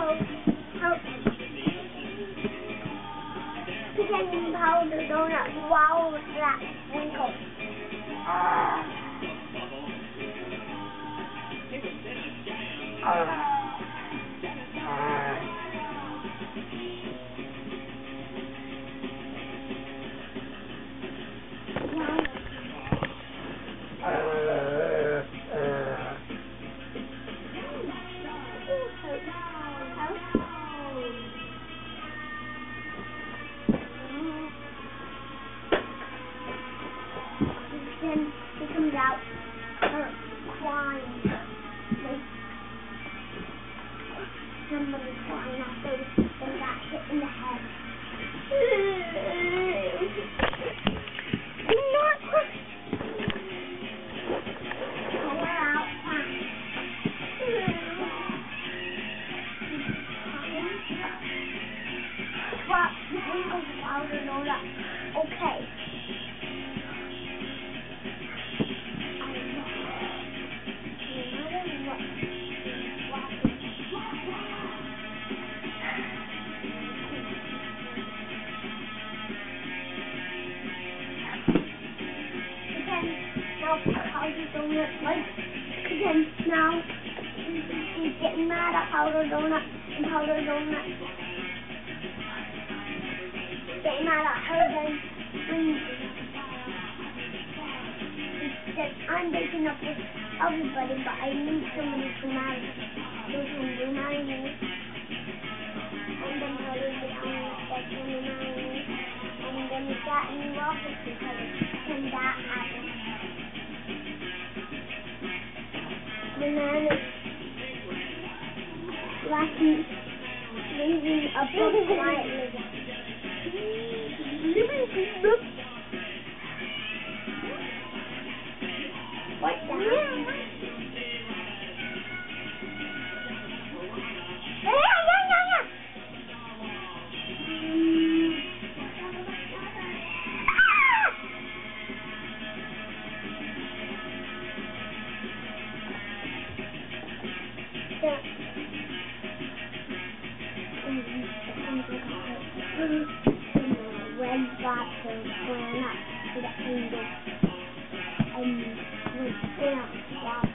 coat, coat and pretending powder donut. Wow, that winkle. Then he comes out uh, crying. Like somebody crying Again, now. He's getting mad at Powder Donut and Powder Donut. Getting mad at her then. When I'm breaking up with everybody, but I need somebody to marry leaving a book quietly. What's that? actually ran up to the end of and was down down.